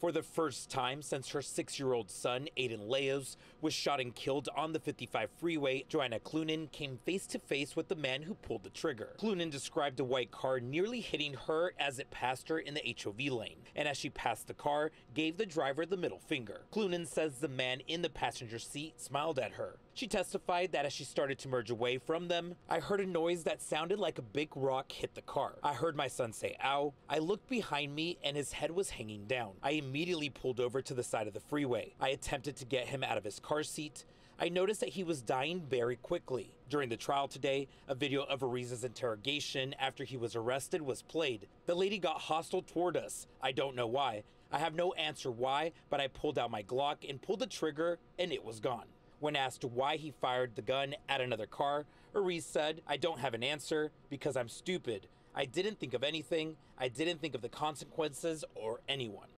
For the first time since her six year old son, Aiden Leos, was shot and killed on the 55 freeway, Joanna Cloonan came face to face with the man who pulled the trigger. Cloonan described a white car nearly hitting her as it passed her in the HOV lane, and as she passed the car, gave the driver the middle finger. Cloonan says the man in the passenger seat smiled at her. She testified that as she started to merge away from them, I heard a noise that sounded like a big rock hit the car. I heard my son say, ow. I looked behind me and his head was hanging down. I immediately pulled over to the side of the freeway. I attempted to get him out of his car seat. I noticed that he was dying very quickly. During the trial today, a video of Eriz's interrogation after he was arrested was played. The lady got hostile toward us. I don't know why. I have no answer why, but I pulled out my Glock and pulled the trigger and it was gone. When asked why he fired the gun at another car, Eriz said, I don't have an answer because I'm stupid. I didn't think of anything. I didn't think of the consequences or anyone.